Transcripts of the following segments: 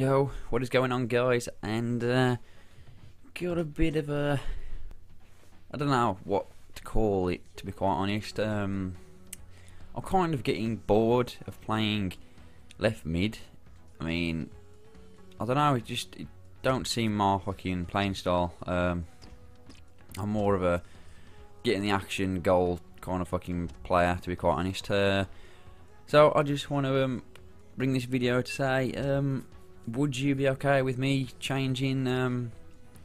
Yo, what is going on, guys? And uh, got a bit of a, I don't know what to call it. To be quite honest, um, I'm kind of getting bored of playing left mid. I mean, I don't know. It just it don't seem my fucking playing style. Um, I'm more of a getting the action goal kind of fucking player. To be quite honest. Uh, so I just want to um, bring this video to say. Um, would you be okay with me changing um,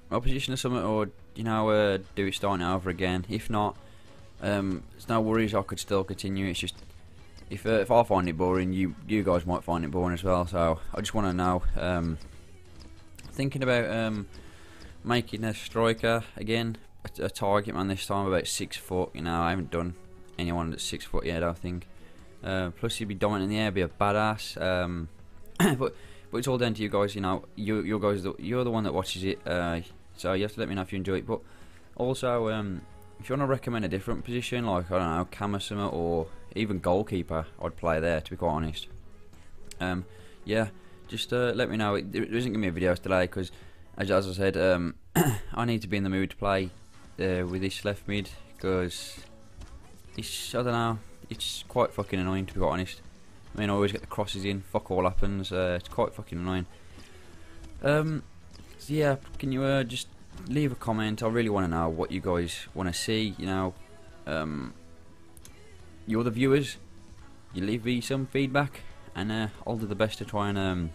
my position or something, or you know, uh, do it starting over again? If not, um, there's no worries. I could still continue. It's just if uh, if I find it boring, you you guys might find it boring as well. So I just want to know. Um, thinking about um, making a striker again, a, a, target man this time about six foot. You know, I haven't done anyone that's six foot yet. I think. Uh, plus, he'd be dominant in the air, be a badass. Um, but but it's all down to you guys. You know, you you guys, you're the one that watches it. Uh, so you have to let me know if you enjoy it. But also, um, if you want to recommend a different position, like I don't know, Kamasuma or even goalkeeper, I'd play there. To be quite honest. Um, yeah, just uh, let me know. It, There isn't gonna be a video today because, as, as I said, um, I need to be in the mood to play uh, with this left mid because it's I don't know, it's quite fucking annoying to be quite honest. I mean, I always get the crosses in. Fuck all happens. Uh, it's quite fucking annoying. Um, so yeah, can you uh, just leave a comment? I really want to know what you guys want to see. You know, um, you're the viewers. You leave me some feedback, and uh, I'll do the best to try and um,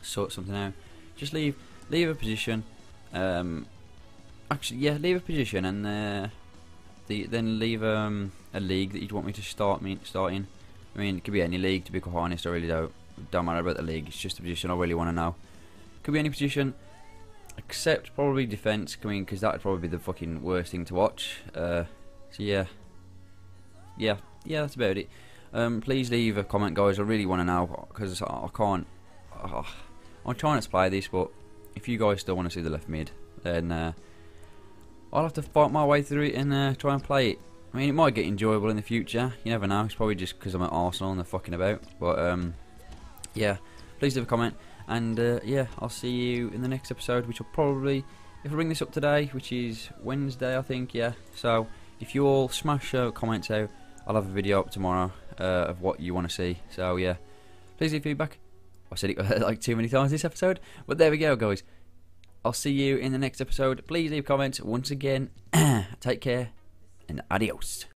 sort something out. Just leave leave a position. Um, actually, yeah, leave a position, and uh, the, then leave um, a league that you'd want me to start me start in. I mean, it could be any league, to be quite honest. I really don't, don't matter about the league. It's just a position I really want to know. Could be any position, except probably defence. I mean, because that would probably be the fucking worst thing to watch. Uh, so, yeah. Yeah, yeah, that's about it. Um, please leave a comment, guys. I really want to know, because I can't... Oh, I'm trying to play this, but if you guys still want to see the left mid, then uh, I'll have to fight my way through it and uh, try and play it. I mean, it might get enjoyable in the future. You never know. It's probably just because I'm at Arsenal and they're fucking about. But, um, yeah, please leave a comment. And, uh, yeah, I'll see you in the next episode, which will probably, if I bring this up today, which is Wednesday, I think, yeah. So, if you all smash uh, comments out, I'll have a video up tomorrow uh, of what you want to see. So, yeah, please leave feedback. I said it like too many times this episode. But there we go, guys. I'll see you in the next episode. Please leave comments. Once again, take care and adios.